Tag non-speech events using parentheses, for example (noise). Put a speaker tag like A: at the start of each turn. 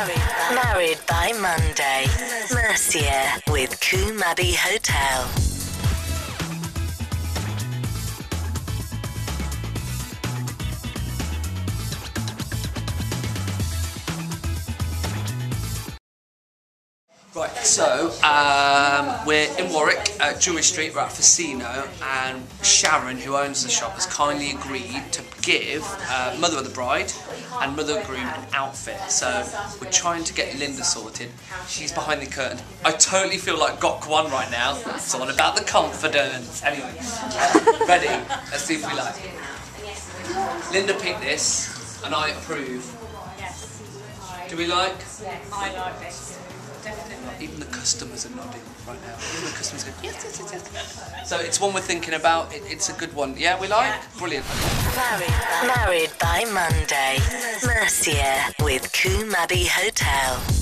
A: Married, married by Monday. Mercia with Coombe Abbey Hotel.
B: Right, so um, we're in Warwick at Jury Street, we're at Fasino, and Sharon, who owns the shop, has kindly agreed to give uh, Mother of the Bride and Mother of the Groom an outfit. So we're trying to get Linda sorted. She's behind the curtain. I totally feel like Gok Wan right now. It's all about the confidence. Anyway, (laughs) ready? Let's see if we like. Linda picked this, and I approve.
C: Yes.
B: Do we like?
C: I like this. Definitely.
B: Even the customers are nodding right now. Even the customers go, yes, yes, yes, yes. (laughs) So it's one we're thinking about. It, it's a good one. Yeah, we like? Brilliant.
A: Married, married by Monday. Mercia with Coombe Abbey Hotel.